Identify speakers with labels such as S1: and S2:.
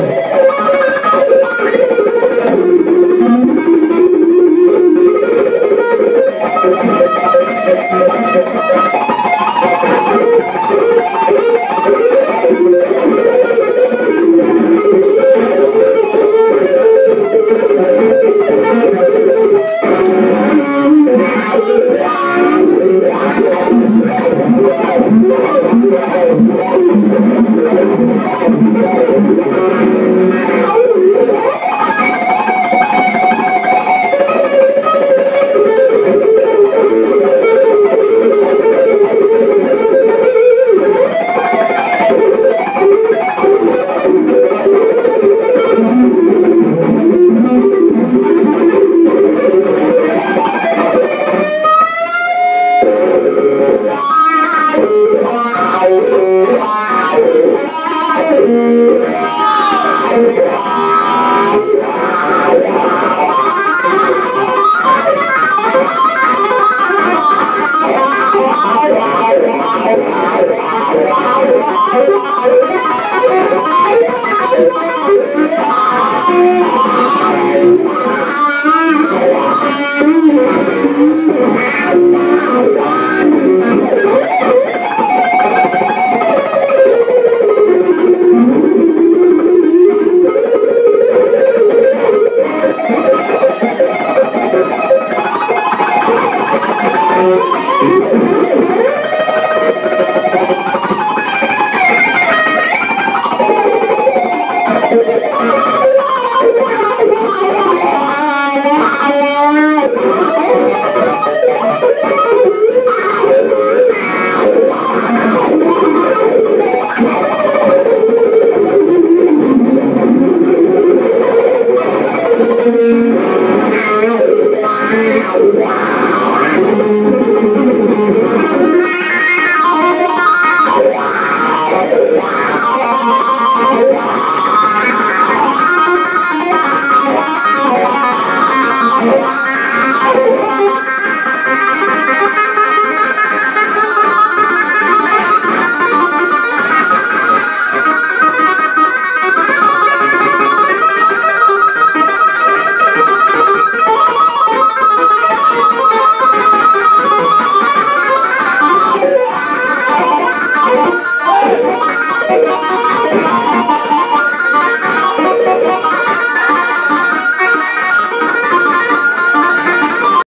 S1: Deus. Thank you.
S2: Yeah.